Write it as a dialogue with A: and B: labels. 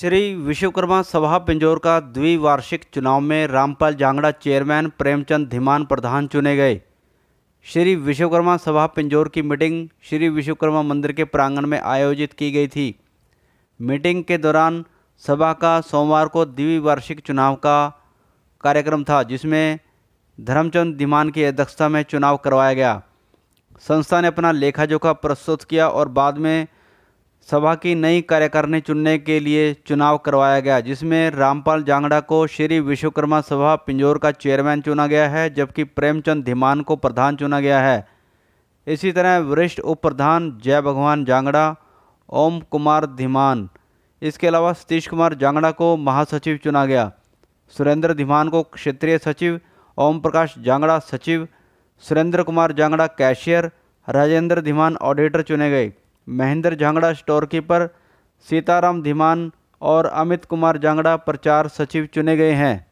A: श्री विश्वकर्मा सभा पिंजौर का द्विवार्षिक चुनाव में रामपाल जांगड़ा चेयरमैन प्रेमचंद धीमान प्रधान चुने गए। श्री विश्वकर्मा सभा पिंजौर की मीटिंग श्री विश्वकर्मा मंदिर के प्रांगण में आयोजित की गई थी। मीटिंग के दौरान सभा का सोमवार को द्विवार्षिक चुनाव का कार्यक्रम था, जिसमें धर्मचंद धीमान की अध्यक्षता में चुनाव करवाया गया। संस्था ने अपना लेखा जोखा प्रस्तुत किया और बाद में सभा की नई कार्यकारिणी चुनने के लिए चुनाव करवाया गया, जिसमें रामपाल जांगड़ा को श्री विश्वकर्मा सभा पिंजौर का चेयरमैन चुना गया है, जबकि प्रेमचंद धीमान को प्रधान चुना गया है। इसी तरह वरिष्ठ उप प्रधान जय भगवान जांगड़ा, ओम कुमार धीमान, इसके अलावा सतीश कुमार जांगड़ा को महासचिव चुना गया। सुरेंद्र धीमान को क्षेत्रीय सचिव, ओम प्रकाश जांगड़ा सचिव, सुरेंद्र कुमार जांगड़ा कैशियर, राजेंद्र धीमान ऑडिटर चुने गए। महेंद्र झांगड़ा स्टोर कीपर सीताराम धीमान और अमित कुमार झांगड़ा प्रचार सचिव चुने गए हैं।